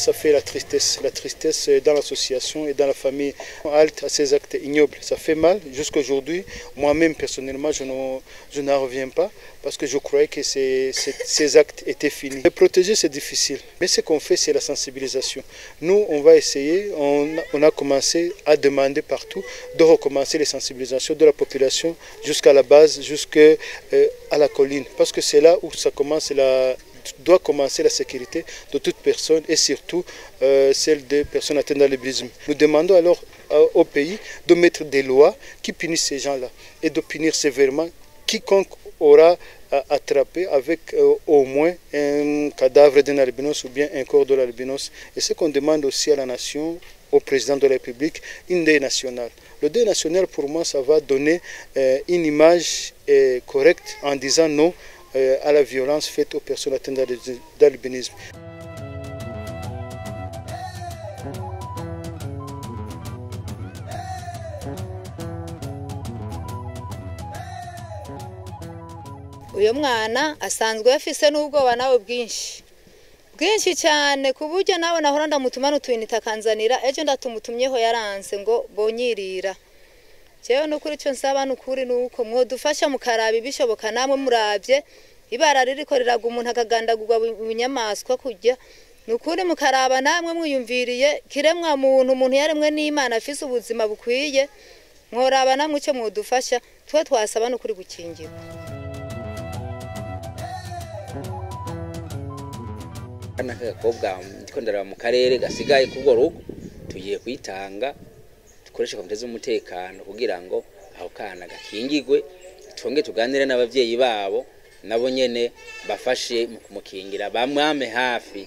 Ça fait la tristesse, la tristesse dans l'association et dans la famille. Halte à ces actes ignobles, ça fait mal. Jusqu'à aujourd'hui, moi-même personnellement, je n'en reviens pas parce que je croyais que ces, ces, actes étaient finis. Les protéger, c'est difficile, mais ce qu'on fait, c'est la sensibilisation. Nous, on va essayer, on, on, a commencé à demander partout de recommencer les sensibilisations de la population jusqu'à la base, jusqu'à euh, la colline, parce que c'est là où ça commence la, doit commencer la sécurité de toute personne et surtout euh, celle des personnes atteintes d'albinisme. Nous demandons alors euh, au pays de mettre des lois qui punissent ces gens-là et de punir sévèrement quiconque aura euh, attrapé avec au moins un cadavre d'un albinos ou bien un corps de l'albinos. Et ce qu'on demande aussi à la nation, au président de la République, une deuil nationale. Le deuil national, pour moi, ça va donner une image correcte en disant non à la violence faite aux personnes atteintes d'albinisme. uyu mwana asanzwe yafise n'ubwoba nawe bwinshi bwinshi cyane ku buryo nawe nahora ndamutuma n'utuyinite akanzanira ejo ndatumutumyeho yaranze ngo bonyirira jewe nukuri icyo nsaba nukuri nuko mwodufasha mukaraba ibishoboka namwe murabye ibara ririko riraga umuntu akagandagurwa bunyamaswa kurya. Nukuri mukaraba namwe mwiyumviriye kiremwa muntu umuntu yaremwe n'imana afise ubuzima bukwiye mworaba namwe icyo mwodufasha twe twasaba nukuri gukingirwa kana k'agakobwa ndiko ndaraba mu karere gasigaye k'ubwo rugo tugiye kuyitanga dukoreshe komite z'umutekano kugira ngo aho kana gakingigwe twonge tuganire n'abavyeyi babo nabo nyene bafashe mu kumukingira bamwame hafi.